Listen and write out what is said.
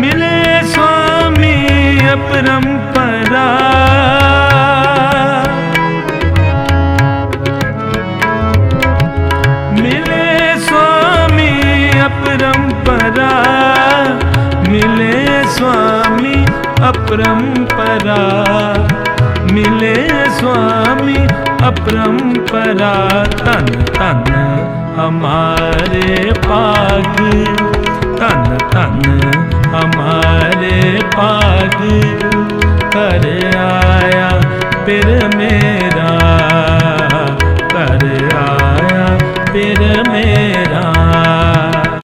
मिले स्वामी अपरंपरा मिले स्वामी मिले स्वामी अपरंपरा मिले स्वामी अपरंपरा तन तन हमारे पाग। ਲਾਗ ਕਰ ਆਇਆ ਫਿਰ ਮੇਰਾ